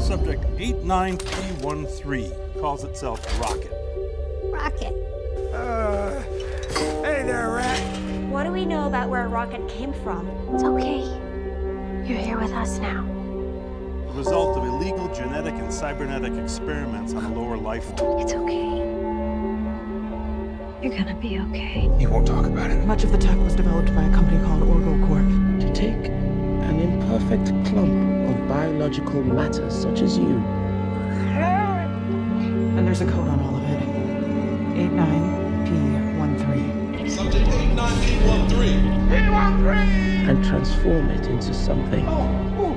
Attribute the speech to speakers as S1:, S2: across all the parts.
S1: Subject 89P13 calls itself Rocket.
S2: Rocket.
S3: Uh, hey there, Rat.
S2: What do we know about where Rocket came from?
S4: It's okay. You're here with us now.
S1: The result of illegal genetic and cybernetic experiments on a lower life form.
S4: It's okay. You're gonna be okay.
S5: He won't talk about it.
S6: Much of the tech was developed by a company called Orgo Corp.
S7: biological matter such as you.
S6: And there's a code on all of it. 89P13.
S8: Subject 89P13.
S3: P13!
S7: And transform it into something.
S3: Oh,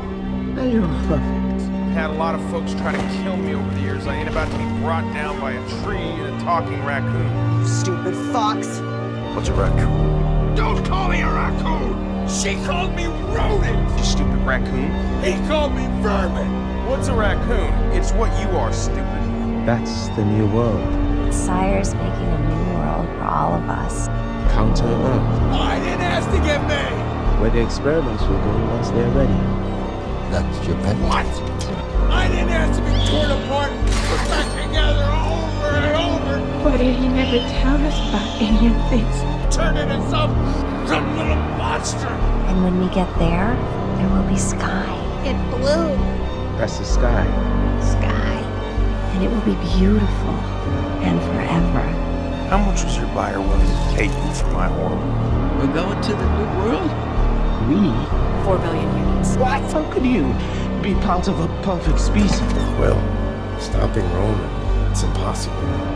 S7: And you're perfect.
S5: Had a lot of folks try to kill me over the years. I ain't about to be brought down by a tree and a talking raccoon.
S6: Stupid fox.
S5: What's a raccoon?
S3: Don't call me a raccoon! She called me rodent!
S5: You stupid raccoon.
S3: He called me vermin!
S5: What's a raccoon? It's what you are, stupid.
S7: That's the new world.
S4: Sire's making a new world for all of us.
S7: Counter Earth,
S3: I didn't ask to get made!
S7: where the experiments will go once they're ready.
S9: That's your pet.
S3: What? I didn't ask to be torn apart, put back together over and over,
S10: Why did he never tell us about any of this?
S3: turned into some, some little monster!
S4: And when we get there, there will be sky.
S2: It blue.
S7: That's the sky.
S4: Sky. And it will be beautiful. And forever.
S5: How much was your buyer willing to pay you for my orb?
S9: We're going to the new world?
S7: We?
S10: Four billion units.
S7: What? How could you be part of a perfect species?
S9: Well, stopping Ronan. It's impossible.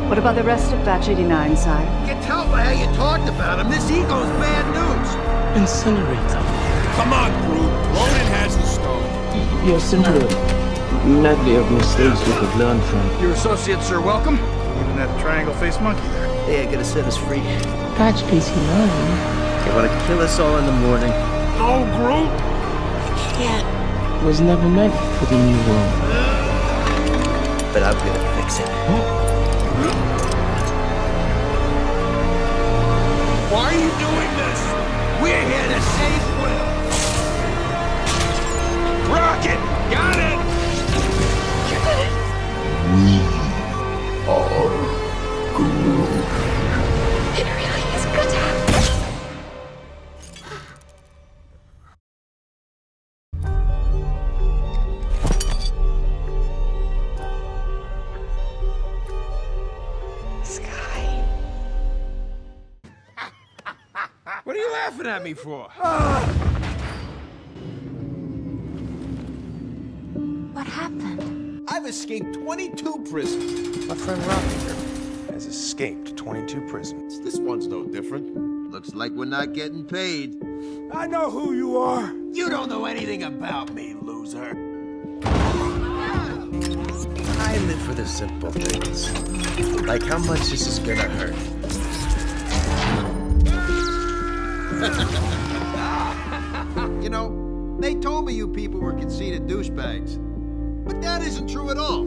S10: What about the rest of Batch 89, sire?
S3: You can tell by how you talked about him, this ego's bad news!
S7: Incinerate them.
S3: Come on, Groot, Ronan has the stone.
S7: You're simply a medley of mistakes we could learn from.
S5: Your associates are welcome. Even that triangle-faced monkey there.
S9: Hey, I gotta set us free.
S7: Patch PC9
S9: They wanna kill us all in the morning.
S3: No, Groot! Yeah.
S7: Was never meant for the new world.
S9: But I'm gonna fix it.
S3: Why are you doing this? We're here to save Will. Rocket! Got it!
S4: It really is good to have. Sky.
S5: What are you laughing at me for?
S4: What happened?
S3: I've escaped 22 prisons.
S5: My friend Rocky here has escaped 22 prisons.
S9: This one's no different. Looks like we're not getting paid.
S3: I know who you are. You don't know anything about me, loser.
S9: I live for the simple things. Like how much this is gonna hurt.
S11: You know, they told me you people were conceited douchebags. But that isn't true at all.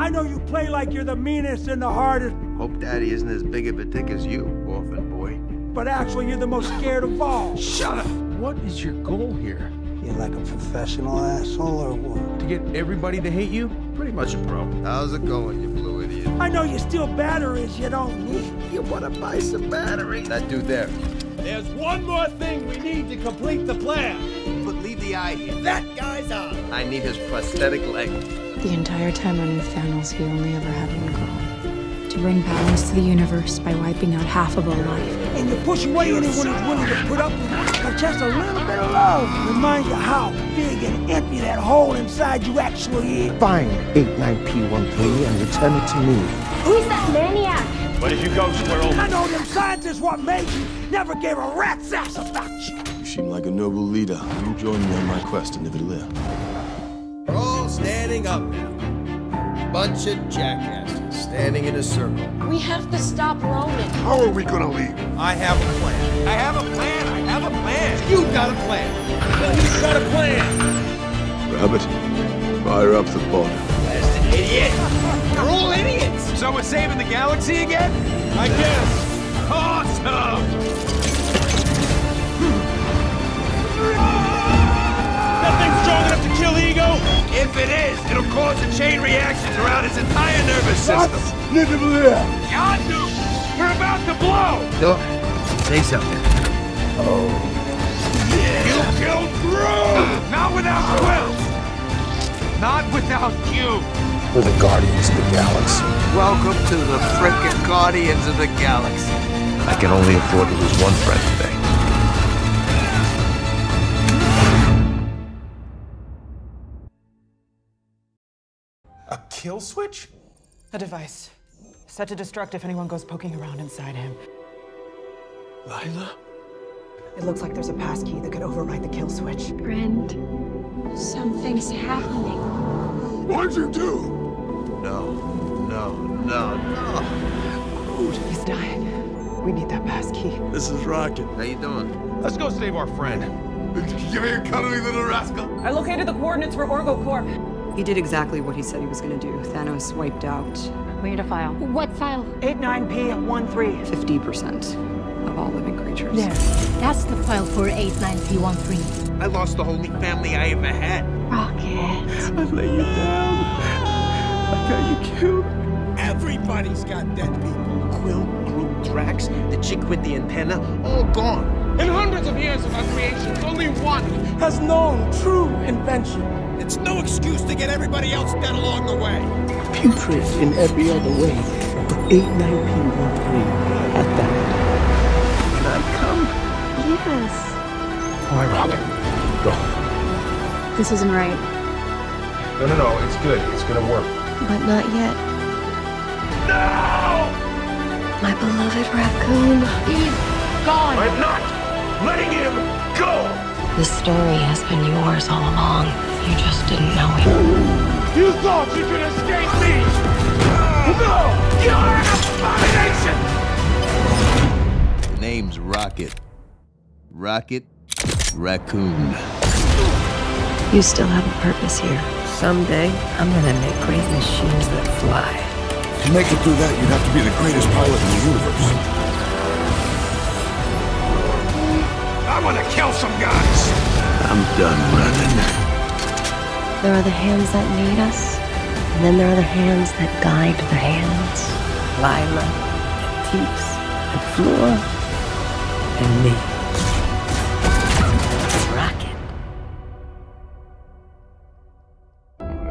S3: I know you play like you're the meanest and the hardest,
S9: Hope Daddy isn't as big of a dick as you, orphan boy.
S3: but actually you're the most scared of all. Shut up!
S5: What is your goal here?
S3: You're like a professional asshole or what?
S5: To get everybody to hate you?
S9: Pretty much a pro. How's it going, you blue idiot?
S3: I know you steal batteries you don't need.
S9: You wanna buy some batteries? That dude there.
S3: There's one more thing we need to complete the plan.
S11: But leave the eye here. That guy's on.
S9: I need his prosthetic leg.
S10: The entire time I knew Thanos, he only ever had one goal. To bring balance to the universe by wiping out half of all life.
S3: And you push away anyone who's willing to put up with it. But just a little bit of love Remind you how big and empty that hole inside you actually is.
S7: Find 89P13 and return it to me.
S2: Who's that maniac?
S1: Where did you go, Squirrel?
S3: I know them scientists what made you never gave a rat's ass about you.
S12: You seem like a noble leader. You join me on my quest to live and live.
S11: We're all standing up now. Bunch of jackasses standing in a circle.
S2: We have to stop Ronan.
S12: How are we gonna leave?
S5: I have a plan. I have a plan. I have a plan.
S11: You got a plan.
S3: You got a plan.
S12: Rabbit, fire up the boat.
S11: Blasted idiot. You're all idiots.
S5: So we're saving the galaxy again?
S3: I guess.
S9: System.
S5: Yondu! We're about to blow!
S9: Look, say something.
S5: Oh, you killed Groot! Not without Quill! Not without you!
S12: We're the Guardians of the Galaxy.
S9: Welcome to the frickin' Guardians of the Galaxy. I can only afford to lose one friend today.
S5: A kill switch?
S6: A device. Set to destruct if anyone goes poking around inside him.
S12: Lylla?
S6: It looks like there's a passkey that could override the kill switch.
S4: Friend, something's happening.
S12: What'd you do?
S9: No, no, no, no.
S6: He's dying. We need that passkey.
S12: This is Rocket.
S9: How you doing?
S5: Let's go save our friend.
S12: Give me a cuddly little rascal.
S6: I located the coordinates for Orgo Corp.
S13: He did exactly what he said he was going to do. Thanos wiped out
S4: We need a file. What file?
S6: 89P13.
S13: 50% of all living creatures.
S4: There. That's the file for 89P13.
S9: I lost the only family I ever had.
S4: Rocket.
S12: I lay you down. I got you killed.
S9: Everybody's got dead people. Quill, Groot, Drax, the chick with the antenna, all gone.
S5: In hundreds of years of our creations, only one
S3: Has known true invention.
S11: It's no excuse to get everybody else dead along the way.
S7: Putrid in every other way. But 89P13 had that. Can I come?
S4: Yes.
S5: Why, Robin? Go.
S10: This isn't right.
S5: No, no, no, it's good. It's gonna work.
S4: But not yet. No! My beloved raccoon. He's gone.
S5: I'm not letting him go!
S4: This story has been yours all along. You just didn't know it.
S5: You thought you could escape me! No! You're an abomination!
S9: The name's Rocket. Rocket Raccoon.
S4: You still have a purpose here. Someday, I'm gonna make great machines that fly.
S12: To make it through that, you'd have to be the greatest pilot in the universe.
S5: I'm gonna kill some guys!
S9: I'm done running.
S4: There are the hands that made us, and then there are the hands that guide the hands. Lylla, and Teefs, and Flora, and me. Rocket.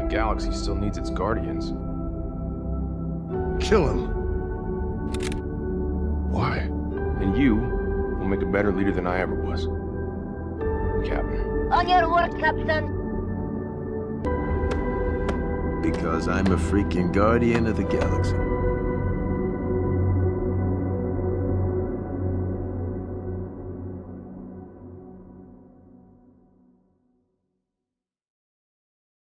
S5: The galaxy still needs its guardians.
S12: Kill him. Why?
S5: And you will make a better leader than I ever was. Captain.
S2: On your work, Captain.
S9: Because I'm a freaking guardian of the galaxy.